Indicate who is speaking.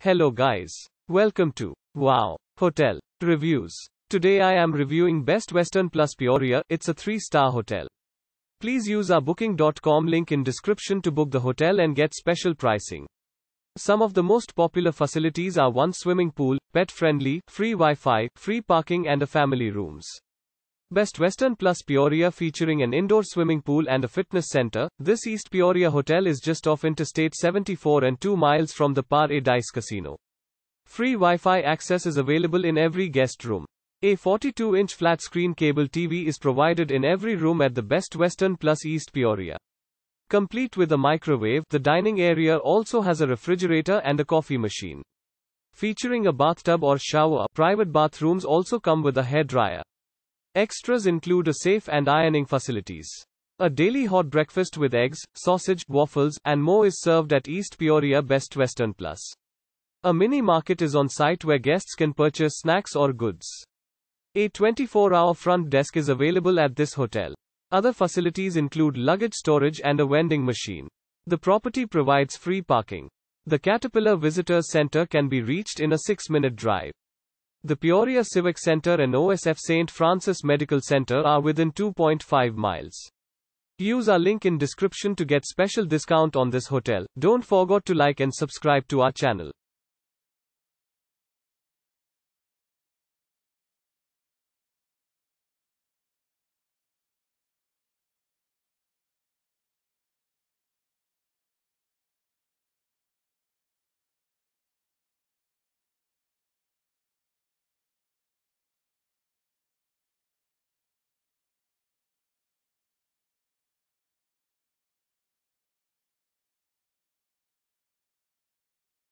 Speaker 1: Hello guys. Welcome to Wow Hotel Reviews. Today I am reviewing Best Western Plus Peoria. It's a 3-star hotel. Please use our booking.com link in description to book the hotel and get special pricing. Some of the most popular facilities are one swimming pool, pet friendly, free Wi-Fi, free parking and a family rooms. Best Western Plus Peoria featuring an indoor swimming pool and a fitness center. This East Peoria hotel is just off Interstate 74 and 2 miles from the Par-A-Dice Casino. Free Wi-Fi access is available in every guest room. A 42-inch flat-screen cable TV is provided in every room at the Best Western Plus East Peoria. Complete with a microwave, the dining area also has a refrigerator and a coffee machine. Featuring a bathtub or shower, private bathrooms also come with a hair dryer. Extras include a safe and ironing facilities. A daily hot breakfast with eggs, sausage, waffles, and more is served at East Peoria Best Western Plus. A mini market is on site where guests can purchase snacks or goods. A 24 hour front desk is available at this hotel. Other facilities include luggage storage and a vending machine. The property provides free parking. The Caterpillar Visitor Center can be reached in a 6 minute drive. The Peoria Civic Center and OSF St. Francis Medical Center are within 2.5 miles. Use our link in description to get special discount on this hotel. Don't forget to like and subscribe to our channel.